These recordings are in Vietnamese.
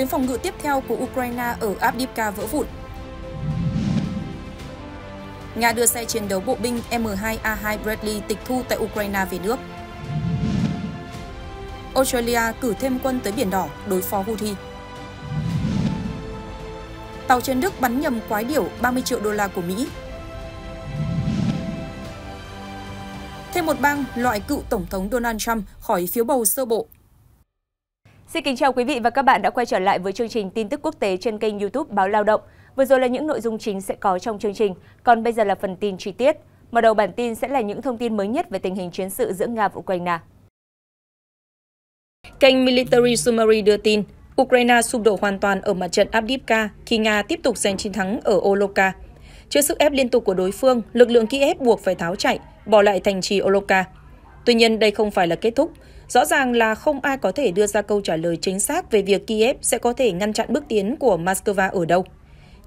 tuyến phòng ngự tiếp theo của Ukraine ở Avdiivka vỡ vụn. Nga đưa xe chiến đấu bộ binh M2A2 Bradley tịch thu tại Ukraine về nước. Australia cử thêm quân tới Biển Đỏ đối phó Houthi. Tàu chiến Đức bắn nhầm quái điểu 30 triệu đô la của Mỹ. Thêm một bang, loại cựu Tổng thống Donald Trump khỏi phiếu bầu sơ bộ. Xin kính chào quý vị và các bạn đã quay trở lại với chương trình tin tức quốc tế trên kênh youtube Báo Lao động. Vừa rồi là những nội dung chính sẽ có trong chương trình, còn bây giờ là phần tin chi tiết. Mở đầu bản tin sẽ là những thông tin mới nhất về tình hình chiến sự giữa Nga và Ukraine. Kênh Military Summary đưa tin, Ukraine sụp đổ hoàn toàn ở mặt trận Abdivka khi Nga tiếp tục giành chiến thắng ở Oloka. Trước sức ép liên tục của đối phương, lực lượng Kiev buộc phải tháo chạy, bỏ lại thành trì Oloka. Tuy nhiên đây không phải là kết thúc. Rõ ràng là không ai có thể đưa ra câu trả lời chính xác về việc Kiev sẽ có thể ngăn chặn bước tiến của Moscow ở đâu.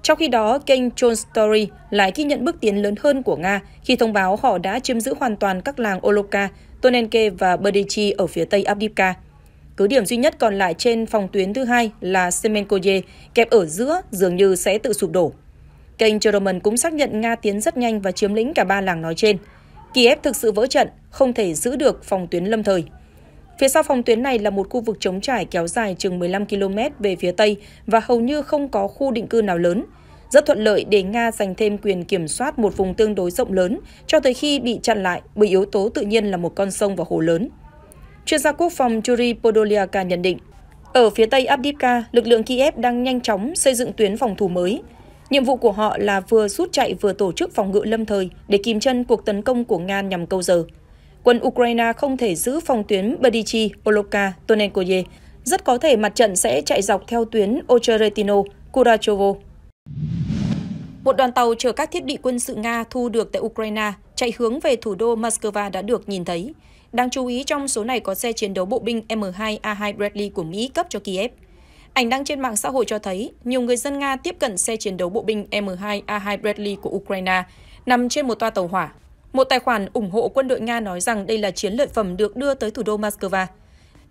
Trong khi đó, kênh John Story lại ghi nhận bước tiến lớn hơn của Nga khi thông báo họ đã chiếm giữ hoàn toàn các làng Oloka, Tonenke và Berdichi ở phía tây Abdivka. Cứ điểm duy nhất còn lại trên phòng tuyến thứ hai là Semenkoye, kẹp ở giữa dường như sẽ tự sụp đổ. Kênh German cũng xác nhận Nga tiến rất nhanh và chiếm lĩnh cả ba làng nói trên. Kiev thực sự vỡ trận, không thể giữ được phòng tuyến lâm thời. Phía sau phòng tuyến này là một khu vực trống trải kéo dài chừng 15 km về phía tây và hầu như không có khu định cư nào lớn. Rất thuận lợi để Nga giành thêm quyền kiểm soát một vùng tương đối rộng lớn cho tới khi bị chặn lại bởi yếu tố tự nhiên là một con sông và hồ lớn. Chuyên gia quốc phòng Yuri Podolyaka nhận định, ở phía tây Abdivka, lực lượng Kiev đang nhanh chóng xây dựng tuyến phòng thủ mới. Nhiệm vụ của họ là vừa rút chạy vừa tổ chức phòng ngự lâm thời để kìm chân cuộc tấn công của Nga nhằm câu giờ. Quân Ukraine không thể giữ phòng tuyến Berdichi, Oloka, Tonenkoye. Rất có thể mặt trận sẽ chạy dọc theo tuyến Ocheretino, Kurachovo. Một đoàn tàu chở các thiết bị quân sự Nga thu được tại Ukraine chạy hướng về thủ đô Moscow đã được nhìn thấy. Đáng chú ý trong số này có xe chiến đấu bộ binh M2A2 Bradley của Mỹ cấp cho Kiev. Ảnh đăng trên mạng xã hội cho thấy nhiều người dân Nga tiếp cận xe chiến đấu bộ binh M2A2 Bradley của Ukraine nằm trên một toa tàu hỏa. Một tài khoản ủng hộ quân đội Nga nói rằng đây là chiến lợi phẩm được đưa tới thủ đô Moscow.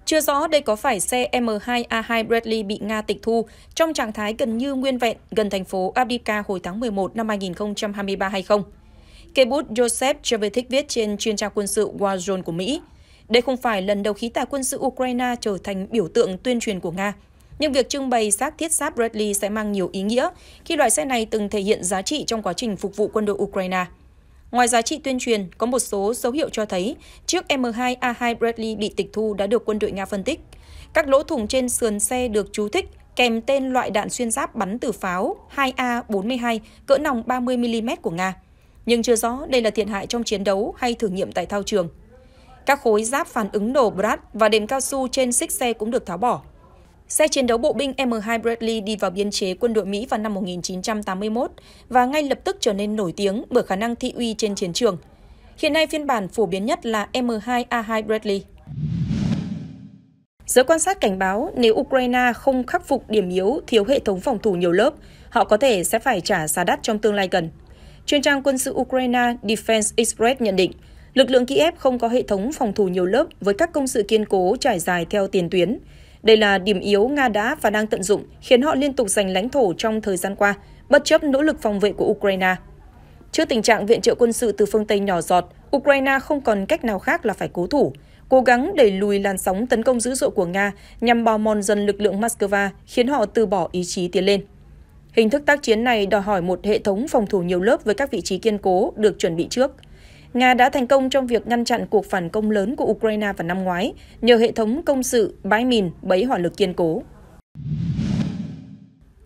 Chưa rõ đây có phải xe M2A2 Bradley bị Nga tịch thu trong trạng thái gần như nguyên vẹn gần thành phố Abdivka hồi tháng 11 năm 2023 hay không. Cây bút Joseph Chevetic viết trên chuyên trang quân sự War Zone của Mỹ. Đây không phải lần đầu khí tài quân sự Ukraine trở thành biểu tượng tuyên truyền của Nga. Nhưng việc trưng bày xác thiết giáp Bradley sẽ mang nhiều ý nghĩa khi loại xe này từng thể hiện giá trị trong quá trình phục vụ quân đội Ukraine. Ngoài giá trị tuyên truyền, có một số dấu hiệu cho thấy chiếc M2A2 Bradley bị tịch thu đã được quân đội Nga phân tích. Các lỗ thủng trên sườn xe được chú thích kèm tên loại đạn xuyên giáp bắn từ pháo 2A42 cỡ nòng 30mm của Nga nhưng chưa rõ đây là thiệt hại trong chiến đấu hay thử nghiệm tại thao trường. Các khối giáp phản ứng nổ Brad và đệm cao su trên xích xe cũng được tháo bỏ. Xe chiến đấu bộ binh M2 Bradley đi vào biên chế quân đội Mỹ vào năm 1981 và ngay lập tức trở nên nổi tiếng bởi khả năng thị uy trên chiến trường. Hiện nay phiên bản phổ biến nhất là M2A2 Bradley. Giới quan sát cảnh báo nếu Ukraine không khắc phục điểm yếu thiếu hệ thống phòng thủ nhiều lớp, họ có thể sẽ phải trả giá đắt trong tương lai gần. Chuyên trang quân sự Ukraine Defense Express nhận định, lực lượng Kiev không có hệ thống phòng thủ nhiều lớp với các công sự kiên cố trải dài theo tiền tuyến. Đây là điểm yếu Nga đã và đang tận dụng, khiến họ liên tục giành lãnh thổ trong thời gian qua, bất chấp nỗ lực phòng vệ của Ukraine. Trước tình trạng viện trợ quân sự từ phương Tây nhỏ giọt, Ukraine không còn cách nào khác là phải cố thủ, cố gắng đẩy lùi làn sóng tấn công dữ dội của Nga nhằm bào mòn dần lực lượng Moscow, khiến họ từ bỏ ý chí tiến lên. Hình thức tác chiến này đòi hỏi một hệ thống phòng thủ nhiều lớp với các vị trí kiên cố được chuẩn bị trước. Nga đã thành công trong việc ngăn chặn cuộc phản công lớn của Ukraine vào năm ngoái nhờ hệ thống công sự, bãi mìn, bẫy hỏa lực kiên cố.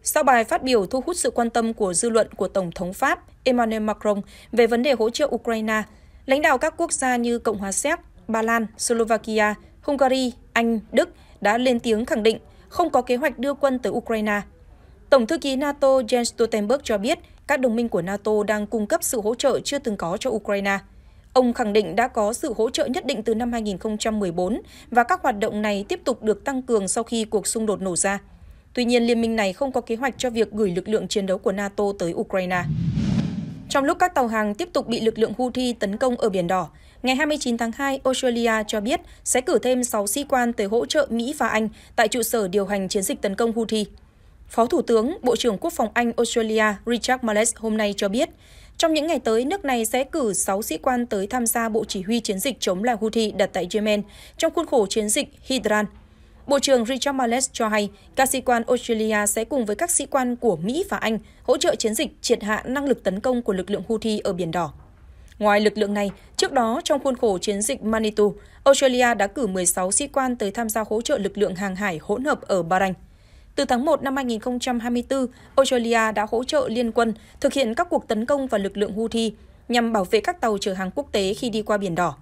Sau bài phát biểu thu hút sự quan tâm của dư luận của Tổng thống Pháp Emmanuel Macron về vấn đề hỗ trợ Ukraine, lãnh đạo các quốc gia như Cộng hòa Séc, Ba Lan, Slovakia, Hungary, Anh, Đức đã lên tiếng khẳng định không có kế hoạch đưa quân tới Ukraine – Tổng thư ký NATO Jens Stoltenberg cho biết các đồng minh của NATO đang cung cấp sự hỗ trợ chưa từng có cho Ukraine. Ông khẳng định đã có sự hỗ trợ nhất định từ năm 2014 và các hoạt động này tiếp tục được tăng cường sau khi cuộc xung đột nổ ra. Tuy nhiên, liên minh này không có kế hoạch cho việc gửi lực lượng chiến đấu của NATO tới Ukraine. Trong lúc các tàu hàng tiếp tục bị lực lượng Houthi tấn công ở Biển Đỏ, ngày 29 tháng 2, Australia cho biết sẽ cử thêm 6 sĩ quan tới hỗ trợ Mỹ và Anh tại trụ sở điều hành chiến dịch tấn công Houthi. Phó Thủ tướng, Bộ trưởng Quốc phòng Anh Australia Richard Marles hôm nay cho biết, trong những ngày tới, nước này sẽ cử 6 sĩ quan tới tham gia bộ chỉ huy chiến dịch chống lại Houthi đặt tại Yemen trong khuôn khổ chiến dịch Hydran. Bộ trưởng Richard Marles cho hay, các sĩ quan Australia sẽ cùng với các sĩ quan của Mỹ và Anh hỗ trợ chiến dịch triệt hạ năng lực tấn công của lực lượng Houthi ở Biển Đỏ. Ngoài lực lượng này, trước đó trong khuôn khổ chiến dịch Manitou, Australia đã cử 16 sĩ quan tới tham gia hỗ trợ lực lượng hàng hải hỗn hợp ở Bahrain. Từ tháng 1 năm 2024, Australia đã hỗ trợ liên quân thực hiện các cuộc tấn công vào lực lượng Houthi nhằm bảo vệ các tàu chở hàng quốc tế khi đi qua Biển Đỏ.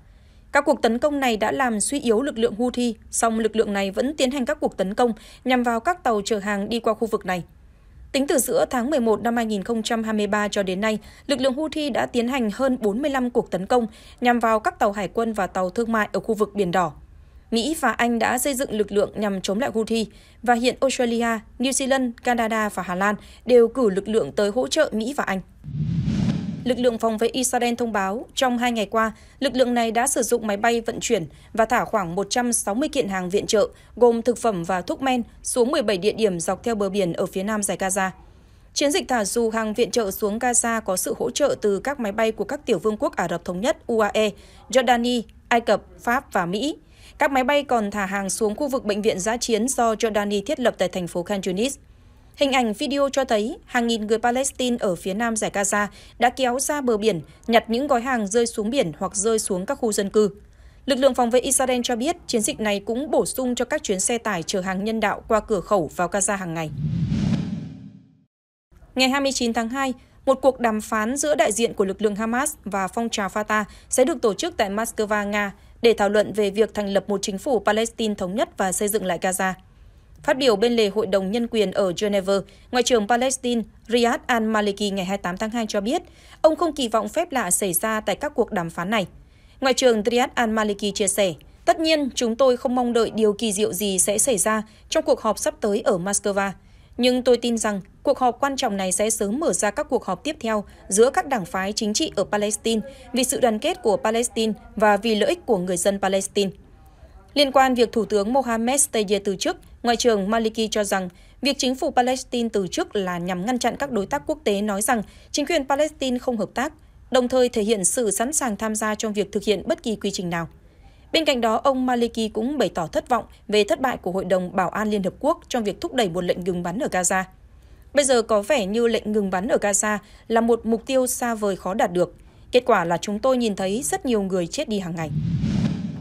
Các cuộc tấn công này đã làm suy yếu lực lượng Houthi, song lực lượng này vẫn tiến hành các cuộc tấn công nhằm vào các tàu chở hàng đi qua khu vực này. Tính từ giữa tháng 11 năm 2023 cho đến nay, lực lượng Houthi đã tiến hành hơn 45 cuộc tấn công nhằm vào các tàu hải quân và tàu thương mại ở khu vực Biển Đỏ. Mỹ và Anh đã xây dựng lực lượng nhằm chống lại Houthi và hiện Australia, New Zealand, Canada và Hà Lan đều cử lực lượng tới hỗ trợ Mỹ và Anh. Lực lượng phòng vệ Israel thông báo, trong hai ngày qua, lực lượng này đã sử dụng máy bay vận chuyển và thả khoảng 160 kiện hàng viện trợ, gồm thực phẩm và thuốc men, xuống 17 địa điểm dọc theo bờ biển ở phía nam giải Gaza. Chiến dịch thả dù hàng viện trợ xuống Gaza có sự hỗ trợ từ các máy bay của các tiểu vương quốc Ả Rập Thống Nhất UAE, Jordani, Ai Cập, Pháp và Mỹ. Các máy bay còn thả hàng xuống khu vực bệnh viện giã chiến do Jordani thiết lập tại thành phố Khan Yunis. Hình ảnh video cho thấy hàng nghìn người Palestine ở phía nam giải Gaza đã kéo ra bờ biển, nhặt những gói hàng rơi xuống biển hoặc rơi xuống các khu dân cư. Lực lượng phòng vệ Israel cho biết chiến dịch này cũng bổ sung cho các chuyến xe tải chở hàng nhân đạo qua cửa khẩu vào Gaza hàng ngày. Ngày 29 tháng 2, một cuộc đàm phán giữa đại diện của lực lượng Hamas và phong trào Fatah sẽ được tổ chức tại Moscow, Nga để thảo luận về việc thành lập một chính phủ Palestine thống nhất và xây dựng lại Gaza. Phát biểu bên lề Hội đồng Nhân quyền ở Geneva, Ngoại trưởng Palestine Riyad al-Maliki ngày 28 tháng 2 cho biết ông không kỳ vọng phép lạ xảy ra tại các cuộc đàm phán này. Ngoại trưởng Riyad al-Maliki chia sẻ, Tất nhiên, chúng tôi không mong đợi điều kỳ diệu gì sẽ xảy ra trong cuộc họp sắp tới ở Moscow. Nhưng tôi tin rằng cuộc họp quan trọng này sẽ sớm mở ra các cuộc họp tiếp theo giữa các đảng phái chính trị ở Palestine vì sự đoàn kết của Palestine và vì lợi ích của người dân Palestine. Liên quan việc Thủ tướng Mohammed Steye từ chức, Ngoại trưởng Maliki cho rằng việc chính phủ Palestine từ chức là nhằm ngăn chặn các đối tác quốc tế nói rằng chính quyền Palestine không hợp tác, đồng thời thể hiện sự sẵn sàng tham gia trong việc thực hiện bất kỳ quy trình nào. Bên cạnh đó, ông Maliki cũng bày tỏ thất vọng về thất bại của Hội đồng Bảo an Liên Hợp Quốc trong việc thúc đẩy một lệnh ngừng bắn ở Gaza. Bây giờ có vẻ như lệnh ngừng bắn ở Gaza là một mục tiêu xa vời khó đạt được. Kết quả là chúng tôi nhìn thấy rất nhiều người chết đi hàng ngày.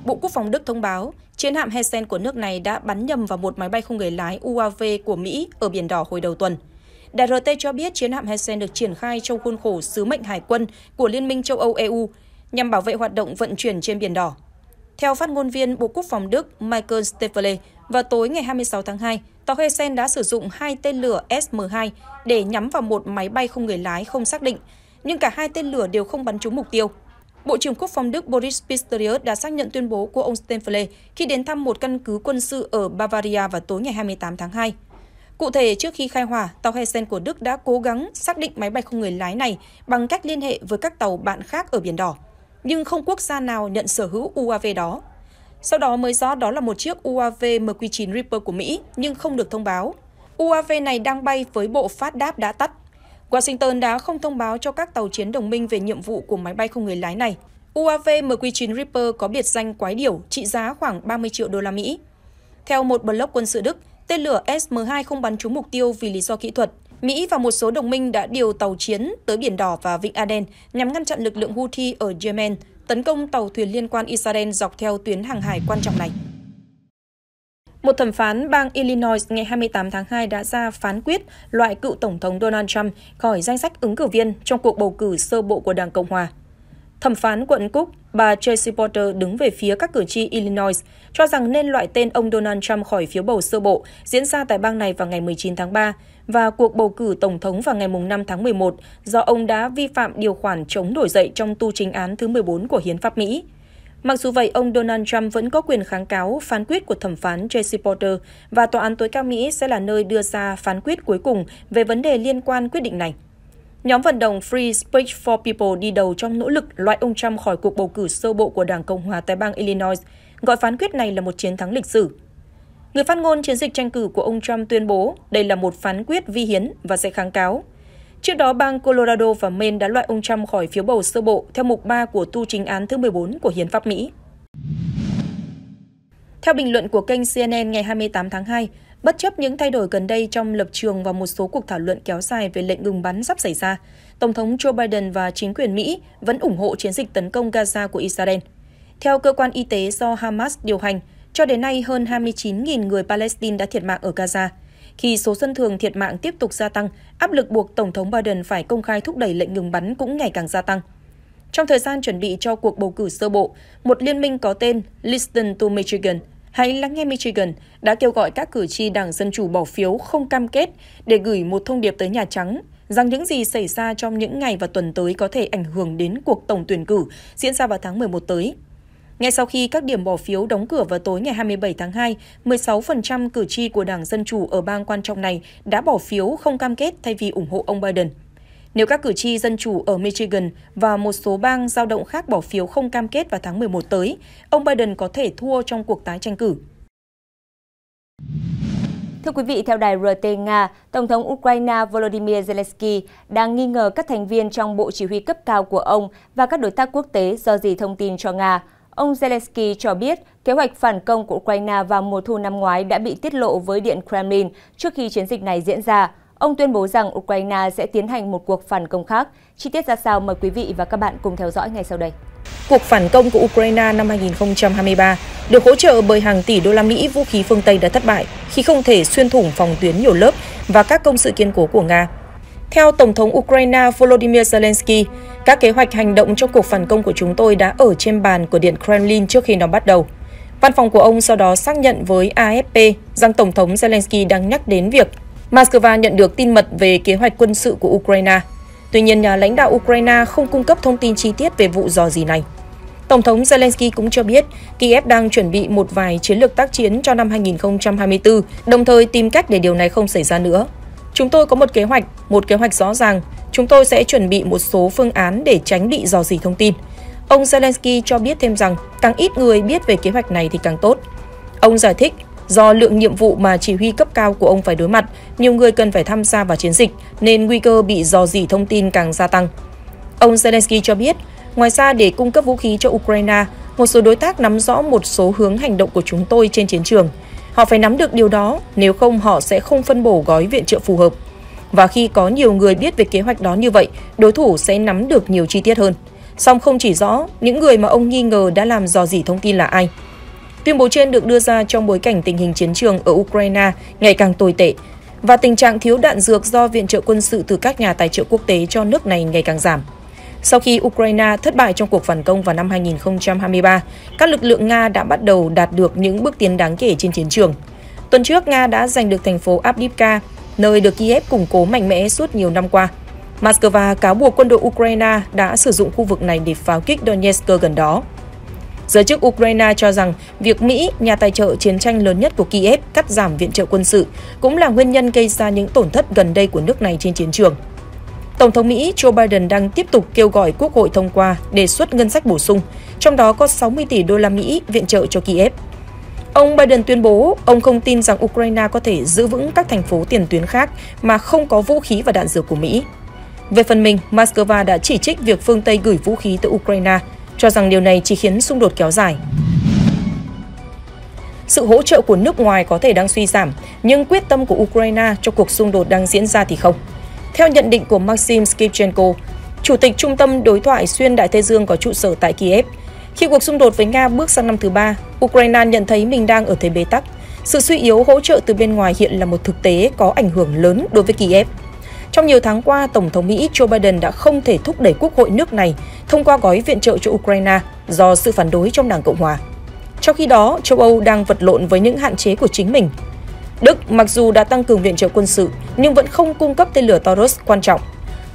Bộ Quốc phòng Đức thông báo, chiến hạm Hessen của nước này đã bắn nhầm vào một máy bay không người lái UAV của Mỹ ở Biển Đỏ hồi đầu tuần. Đài RT cho biết chiến hạm Hessen được triển khai trong khuôn khổ sứ mệnh hải quân của Liên minh châu Âu EU nhằm bảo vệ hoạt động vận chuyển trên Biển Đỏ. Theo phát ngôn viên Bộ Quốc phòng Đức Michael Steffele, vào tối ngày 26 tháng 2, tàu Hessen đã sử dụng hai tên lửa SM-2 để nhắm vào một máy bay không người lái không xác định, nhưng cả hai tên lửa đều không bắn trúng mục tiêu. Bộ trưởng Quốc phòng Đức Boris Pistorius đã xác nhận tuyên bố của ông Steffele khi đến thăm một căn cứ quân sự ở Bavaria vào tối ngày 28 tháng 2. Cụ thể, trước khi khai hỏa, tàu Hessen của Đức đã cố gắng xác định máy bay không người lái này bằng cách liên hệ với các tàu bạn khác ở Biển Đỏ, nhưng không quốc gia nào nhận sở hữu UAV đó. Sau đó mới rõ đó là một chiếc UAV MQ-9 Reaper của Mỹ, nhưng không được thông báo. UAV này đang bay với bộ phát đáp đã tắt Washington đã không thông báo cho các tàu chiến đồng minh về nhiệm vụ của máy bay không người lái này. UAV MQ-9 Reaper có biệt danh quái điểu trị giá khoảng 30 triệu đô la Mỹ. Theo một blog quân sự Đức, tên lửa SM-2 không bắn trúng mục tiêu vì lý do kỹ thuật. Mỹ và một số đồng minh đã điều tàu chiến tới Biển Đỏ và Vịnh Aden nhằm ngăn chặn lực lượng Houthi ở Yemen tấn công tàu thuyền liên quan Israel dọc theo tuyến hàng hải quan trọng này. Một thẩm phán bang Illinois ngày 28 tháng 2 đã ra phán quyết loại cựu Tổng thống Donald Trump khỏi danh sách ứng cử viên trong cuộc bầu cử sơ bộ của Đảng Cộng Hòa. Thẩm phán quận Cook, bà Tracy Porter đứng về phía các cử tri Illinois, cho rằng nên loại tên ông Donald Trump khỏi phiếu bầu sơ bộ diễn ra tại bang này vào ngày 19 tháng 3 và cuộc bầu cử tổng thống vào ngày 5 tháng 11 do ông đã vi phạm điều khoản chống đổi dậy trong tu chính án thứ 14 của Hiến pháp Mỹ. Mặc dù vậy, ông Donald Trump vẫn có quyền kháng cáo phán quyết của thẩm phán Jesse Porter và Tòa án tối cao Mỹ sẽ là nơi đưa ra phán quyết cuối cùng về vấn đề liên quan quyết định này. Nhóm vận động Free Speech for People đi đầu trong nỗ lực loại ông Trump khỏi cuộc bầu cử sơ bộ của Đảng Cộng hòa tại bang Illinois, gọi phán quyết này là một chiến thắng lịch sử. Người phát ngôn chiến dịch tranh cử của ông Trump tuyên bố đây là một phán quyết vi hiến và sẽ kháng cáo. Trước đó, bang Colorado và Maine đã loại ông Trump khỏi phiếu bầu sơ bộ theo mục 3 của tu chính án thứ 14 của Hiến pháp Mỹ. Theo bình luận của kênh CNN ngày 28 tháng 2, bất chấp những thay đổi gần đây trong lập trường và một số cuộc thảo luận kéo dài về lệnh ngừng bắn sắp xảy ra, Tổng thống Joe Biden và chính quyền Mỹ vẫn ủng hộ chiến dịch tấn công Gaza của Israel. Theo cơ quan y tế do Hamas điều hành, cho đến nay hơn 29.000 người Palestine đã thiệt mạng ở Gaza. Khi số dân thường thiệt mạng tiếp tục gia tăng, áp lực buộc Tổng thống Biden phải công khai thúc đẩy lệnh ngừng bắn cũng ngày càng gia tăng. Trong thời gian chuẩn bị cho cuộc bầu cử sơ bộ, một liên minh có tên Listen to Michigan – Hãy lắng nghe Michigan đã kêu gọi các cử tri Đảng Dân Chủ bỏ phiếu không cam kết để gửi một thông điệp tới Nhà Trắng rằng những gì xảy ra trong những ngày và tuần tới có thể ảnh hưởng đến cuộc tổng tuyển cử diễn ra vào tháng 11 tới. Ngay sau khi các điểm bỏ phiếu đóng cửa vào tối ngày 27 tháng 2, 16% cử tri của Đảng Dân Chủ ở bang quan trọng này đã bỏ phiếu không cam kết thay vì ủng hộ ông Biden. Nếu các cử tri dân chủ ở Michigan và một số bang giao động khác bỏ phiếu không cam kết vào tháng 11 tới, ông Biden có thể thua trong cuộc tái tranh cử. Thưa quý vị, theo đài RT Nga, Tổng thống Ukraine Volodymyr Zelensky đang nghi ngờ các thành viên trong bộ chỉ huy cấp cao của ông và các đối tác quốc tế do gì thông tin cho Nga. Ông Zelensky cho biết kế hoạch phản công của Ukraine vào mùa thu năm ngoái đã bị tiết lộ với Điện Kremlin trước khi chiến dịch này diễn ra. Ông tuyên bố rằng Ukraine sẽ tiến hành một cuộc phản công khác. Chi tiết ra sao mời quý vị và các bạn cùng theo dõi ngay sau đây. Cuộc phản công của Ukraine năm 2023 được hỗ trợ bởi hàng tỷ đô la Mỹ vũ khí phương Tây đã thất bại khi không thể xuyên thủng phòng tuyến nhiều lớp và các công sự kiên cố của Nga. Theo Tổng thống Ukraine Volodymyr Zelensky, các kế hoạch hành động trong cuộc phản công của chúng tôi đã ở trên bàn của Điện Kremlin trước khi nó bắt đầu. Văn phòng của ông sau đó xác nhận với AFP rằng Tổng thống Zelensky đang nhắc đến việc Moscow nhận được tin mật về kế hoạch quân sự của Ukraine. Tuy nhiên, nhà lãnh đạo Ukraine không cung cấp thông tin chi tiết về vụ dò gì này. Tổng thống Zelensky cũng cho biết Kiev đang chuẩn bị một vài chiến lược tác chiến cho năm 2024, đồng thời tìm cách để điều này không xảy ra nữa. Chúng tôi có một kế hoạch, một kế hoạch rõ ràng. Chúng tôi sẽ chuẩn bị một số phương án để tránh bị dò dỉ thông tin. Ông Zelensky cho biết thêm rằng càng ít người biết về kế hoạch này thì càng tốt. Ông giải thích Do lượng nhiệm vụ mà chỉ huy cấp cao của ông phải đối mặt, nhiều người cần phải tham gia vào chiến dịch, nên nguy cơ bị dò dỉ thông tin càng gia tăng. Ông Zelensky cho biết, ngoài ra để cung cấp vũ khí cho Ukraine, một số đối tác nắm rõ một số hướng hành động của chúng tôi trên chiến trường. Họ phải nắm được điều đó, nếu không họ sẽ không phân bổ gói viện trợ phù hợp. Và khi có nhiều người biết về kế hoạch đó như vậy, đối thủ sẽ nắm được nhiều chi tiết hơn. Song không chỉ rõ những người mà ông nghi ngờ đã làm dò dỉ thông tin là ai. Tuyên bố trên được đưa ra trong bối cảnh tình hình chiến trường ở Ukraine ngày càng tồi tệ và tình trạng thiếu đạn dược do viện trợ quân sự từ các nhà tài trợ quốc tế cho nước này ngày càng giảm. Sau khi Ukraine thất bại trong cuộc phản công vào năm 2023, các lực lượng Nga đã bắt đầu đạt được những bước tiến đáng kể trên chiến trường. Tuần trước, Nga đã giành được thành phố Avdiivka, nơi được Kiev củng cố mạnh mẽ suốt nhiều năm qua. Moscow cáo buộc quân đội Ukraine đã sử dụng khu vực này để pháo kích Donetsk gần đó. Giới chức Ukraine cho rằng việc Mỹ, nhà tài trợ chiến tranh lớn nhất của Kiev, cắt giảm viện trợ quân sự cũng là nguyên nhân gây ra những tổn thất gần đây của nước này trên chiến trường. Tổng thống Mỹ Joe Biden đang tiếp tục kêu gọi Quốc hội thông qua đề xuất ngân sách bổ sung, trong đó có 60 tỷ đô la Mỹ viện trợ cho Kiev. Ông Biden tuyên bố ông không tin rằng Ukraine có thể giữ vững các thành phố tiền tuyến khác mà không có vũ khí và đạn dược của Mỹ. Về phần mình, Moscow đã chỉ trích việc phương Tây gửi vũ khí tới Ukraine cho rằng điều này chỉ khiến xung đột kéo dài. Sự hỗ trợ của nước ngoài có thể đang suy giảm, nhưng quyết tâm của Ukraine cho cuộc xung đột đang diễn ra thì không. Theo nhận định của Maxim Skipchenko, Chủ tịch Trung tâm Đối thoại Xuyên Đại Tây Dương có trụ sở tại Kiev, khi cuộc xung đột với Nga bước sang năm thứ ba, Ukraine nhận thấy mình đang ở thế bế tắc. Sự suy yếu hỗ trợ từ bên ngoài hiện là một thực tế có ảnh hưởng lớn đối với Kiev. Trong nhiều tháng qua, Tổng thống Mỹ Joe Biden đã không thể thúc đẩy quốc hội nước này thông qua gói viện trợ cho Ukraine do sự phản đối trong Đảng Cộng hòa. Trong khi đó, châu Âu đang vật lộn với những hạn chế của chính mình. Đức mặc dù đã tăng cường viện trợ quân sự nhưng vẫn không cung cấp tên lửa Taurus quan trọng.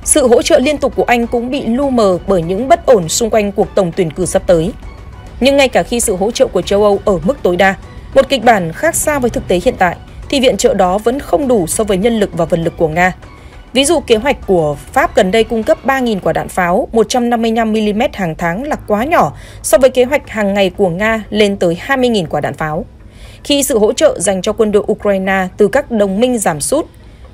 Sự hỗ trợ liên tục của Anh cũng bị lu mờ bởi những bất ổn xung quanh cuộc tổng tuyển cử sắp tới. Nhưng ngay cả khi sự hỗ trợ của châu Âu ở mức tối đa, một kịch bản khác xa với thực tế hiện tại, thì viện trợ đó vẫn không đủ so với nhân lực và vật lực của Nga Ví dụ kế hoạch của Pháp gần đây cung cấp 3.000 quả đạn pháo 155mm hàng tháng là quá nhỏ so với kế hoạch hàng ngày của Nga lên tới 20.000 quả đạn pháo. Khi sự hỗ trợ dành cho quân đội Ukraine từ các đồng minh giảm sút,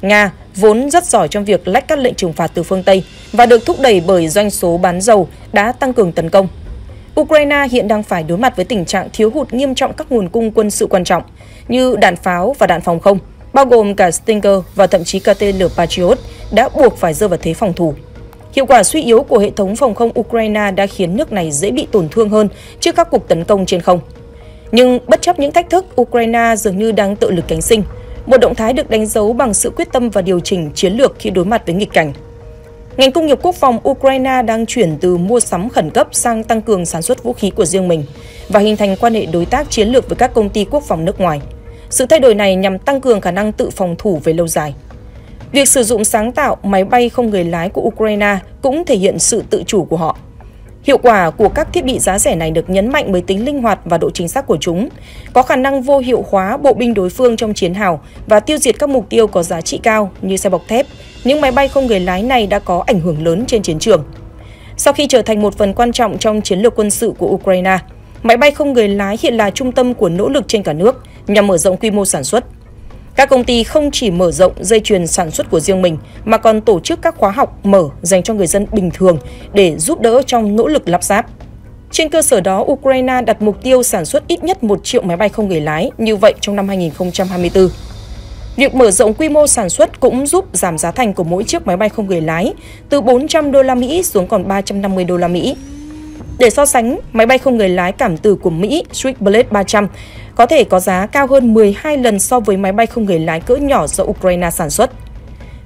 Nga vốn rất giỏi trong việc lách các lệnh trừng phạt từ phương Tây và được thúc đẩy bởi doanh số bán dầu đã tăng cường tấn công. Ukraine hiện đang phải đối mặt với tình trạng thiếu hụt nghiêm trọng các nguồn cung quân sự quan trọng như đạn pháo và đạn phòng không, bao gồm cả Stinger và thậm chí cả tên lửa Patriot đã buộc phải rơi vào thế phòng thủ. Hiệu quả suy yếu của hệ thống phòng không Ukraine đã khiến nước này dễ bị tổn thương hơn trước các cuộc tấn công trên không. Nhưng bất chấp những thách thức, Ukraine dường như đang tự lực cánh sinh, một động thái được đánh dấu bằng sự quyết tâm và điều chỉnh chiến lược khi đối mặt với nghịch cảnh. Ngành công nghiệp quốc phòng Ukraine đang chuyển từ mua sắm khẩn cấp sang tăng cường sản xuất vũ khí của riêng mình và hình thành quan hệ đối tác chiến lược với các công ty quốc phòng nước ngoài. Sự thay đổi này nhằm tăng cường khả năng tự phòng thủ về lâu dài. Việc sử dụng sáng tạo máy bay không người lái của Ukraine cũng thể hiện sự tự chủ của họ. Hiệu quả của các thiết bị giá rẻ này được nhấn mạnh bởi tính linh hoạt và độ chính xác của chúng, có khả năng vô hiệu hóa bộ binh đối phương trong chiến hào và tiêu diệt các mục tiêu có giá trị cao như xe bọc thép. Những máy bay không người lái này đã có ảnh hưởng lớn trên chiến trường. Sau khi trở thành một phần quan trọng trong chiến lược quân sự của Ukraine, máy bay không người lái hiện là trung tâm của nỗ lực trên cả nước nhằm mở rộng quy mô sản xuất. Các công ty không chỉ mở rộng dây chuyền sản xuất của riêng mình mà còn tổ chức các khóa học mở dành cho người dân bình thường để giúp đỡ trong nỗ lực lắp ráp. Trên cơ sở đó, Ukraine đặt mục tiêu sản xuất ít nhất 1 triệu máy bay không người lái như vậy trong năm 2024. Việc mở rộng quy mô sản xuất cũng giúp giảm giá thành của mỗi chiếc máy bay không người lái từ 400 đô la Mỹ xuống còn 350 đô la Mỹ. Để so sánh, máy bay không người lái cảm tử của Mỹ Switchblade 300 có thể có giá cao hơn 12 lần so với máy bay không người lái cỡ nhỏ do Ukraine sản xuất.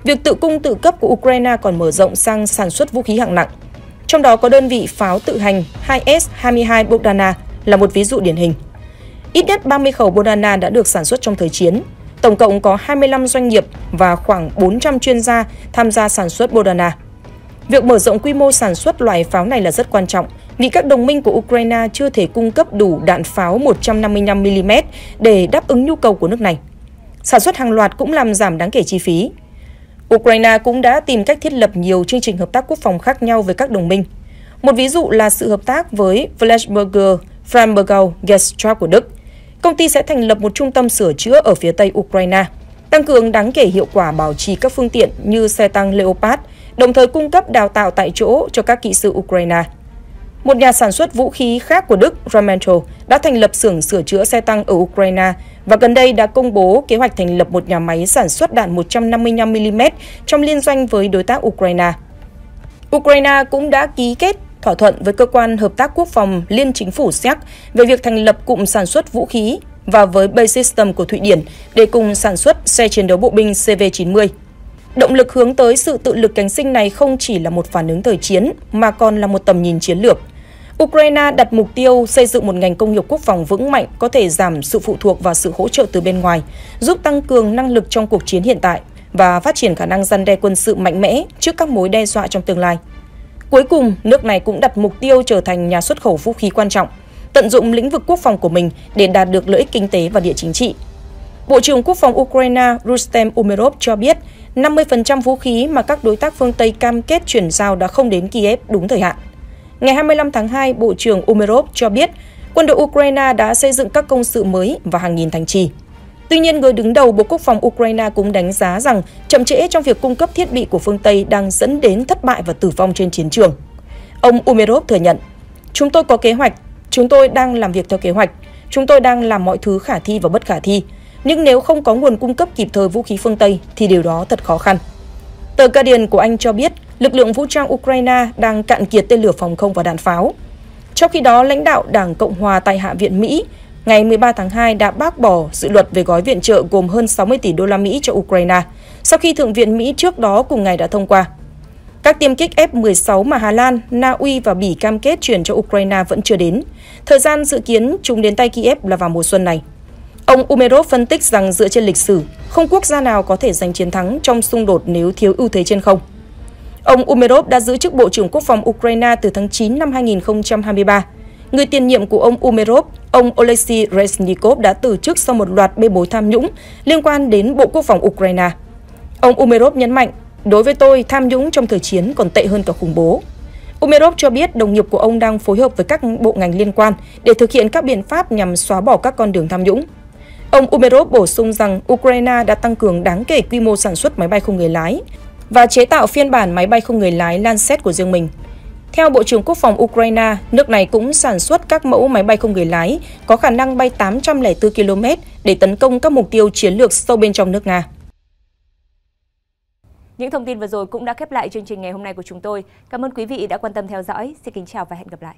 Việc tự cung tự cấp của Ukraine còn mở rộng sang sản xuất vũ khí hạng nặng. Trong đó có đơn vị pháo tự hành 2S-22 Bogdana là một ví dụ điển hình. Ít nhất 30 khẩu Bogdana đã được sản xuất trong thời chiến. Tổng cộng có 25 doanh nghiệp và khoảng 400 chuyên gia tham gia sản xuất Bogdana. Việc mở rộng quy mô sản xuất loại pháo này là rất quan trọng vì các đồng minh của Ukraine chưa thể cung cấp đủ đạn pháo 155mm để đáp ứng nhu cầu của nước này. Sản xuất hàng loạt cũng làm giảm đáng kể chi phí. Ukraine cũng đã tìm cách thiết lập nhiều chương trình hợp tác quốc phòng khác nhau với các đồng minh. Một ví dụ là sự hợp tác với Flashberger Frambergau Gestra của Đức. Công ty sẽ thành lập một trung tâm sửa chữa ở phía tây Ukraine, tăng cường đáng kể hiệu quả bảo trì các phương tiện như xe tăng Leopard, đồng thời cung cấp đào tạo tại chỗ cho các kỹ sư Ukraine. Một nhà sản xuất vũ khí khác của Đức, Rheinmetall, đã thành lập xưởng sửa chữa xe tăng ở Ukraine và gần đây đã công bố kế hoạch thành lập một nhà máy sản xuất đạn 155mm trong liên doanh với đối tác Ukraine. Ukraine cũng đã ký kết thỏa thuận với cơ quan hợp tác quốc phòng liên chính phủ Séc về việc thành lập cụm sản xuất vũ khí và với Bay System của Thụy Điển để cùng sản xuất xe chiến đấu bộ binh CV-90. Động lực hướng tới sự tự lực cánh sinh này không chỉ là một phản ứng thời chiến mà còn là một tầm nhìn chiến lược. Ukraine đặt mục tiêu xây dựng một ngành công nghiệp quốc phòng vững mạnh có thể giảm sự phụ thuộc vào sự hỗ trợ từ bên ngoài, giúp tăng cường năng lực trong cuộc chiến hiện tại và phát triển khả năng răn đe quân sự mạnh mẽ trước các mối đe dọa trong tương lai. Cuối cùng, nước này cũng đặt mục tiêu trở thành nhà xuất khẩu vũ khí quan trọng, tận dụng lĩnh vực quốc phòng của mình để đạt được lợi ích kinh tế và địa chính trị. Bộ trưởng Quốc phòng Ukraine Rustem Umerov cho biết 50% vũ khí mà các đối tác phương Tây cam kết chuyển giao đã không đến Kiev đúng thời hạn. Ngày 25 tháng 2, Bộ trưởng Umerov cho biết quân đội Ukraine đã xây dựng các công sự mới và hàng nghìn thành trì. Tuy nhiên, người đứng đầu Bộ Quốc phòng Ukraine cũng đánh giá rằng chậm trễ trong việc cung cấp thiết bị của phương Tây đang dẫn đến thất bại và tử vong trên chiến trường. Ông Umerov thừa nhận, Chúng tôi có kế hoạch, chúng tôi đang làm việc theo kế hoạch, chúng tôi đang làm mọi thứ khả thi và bất khả thi, nhưng nếu không có nguồn cung cấp kịp thời vũ khí phương Tây thì điều đó thật khó khăn. Tờ Guardian của Anh cho biết lực lượng vũ trang Ukraine đang cạn kiệt tên lửa phòng không và đạn pháo. Trong khi đó, lãnh đạo Đảng Cộng hòa tại Hạ viện Mỹ ngày 13 tháng 2 đã bác bỏ dự luật về gói viện trợ gồm hơn 60 tỷ đô la Mỹ cho Ukraine, sau khi Thượng viện Mỹ trước đó cùng ngày đã thông qua. Các tiêm kích F-16 mà Hà Lan, Na Uy và Bỉ cam kết chuyển cho Ukraine vẫn chưa đến. Thời gian dự kiến chúng đến tay Kiev là vào mùa xuân này. Ông Umerov phân tích rằng dựa trên lịch sử, không quốc gia nào có thể giành chiến thắng trong xung đột nếu thiếu ưu thế trên không. Ông Umerov đã giữ chức Bộ trưởng Quốc phòng Ukraine từ tháng 9 năm 2023. Người tiền nhiệm của ông Umerov, ông Oleksiy Reznikov đã từ chức sau một loạt bê bối tham nhũng liên quan đến Bộ Quốc phòng Ukraine. Ông Umerov nhấn mạnh, Đối với tôi, tham nhũng trong thời chiến còn tệ hơn cả khủng bố. Umerov cho biết đồng nghiệp của ông đang phối hợp với các bộ ngành liên quan để thực hiện các biện pháp nhằm xóa bỏ các con đường tham nhũng. Ông Umerov bổ sung rằng Ukraine đã tăng cường đáng kể quy mô sản xuất máy bay không người lái và chế tạo phiên bản máy bay không người lái Lancet của riêng mình. Theo Bộ trưởng Quốc phòng Ukraine, nước này cũng sản xuất các mẫu máy bay không người lái có khả năng bay 804 km để tấn công các mục tiêu chiến lược sâu bên trong nước Nga. Những thông tin vừa rồi cũng đã khép lại chương trình ngày hôm nay của chúng tôi. Cảm ơn quý vị đã quan tâm theo dõi. Xin kính chào và hẹn gặp lại.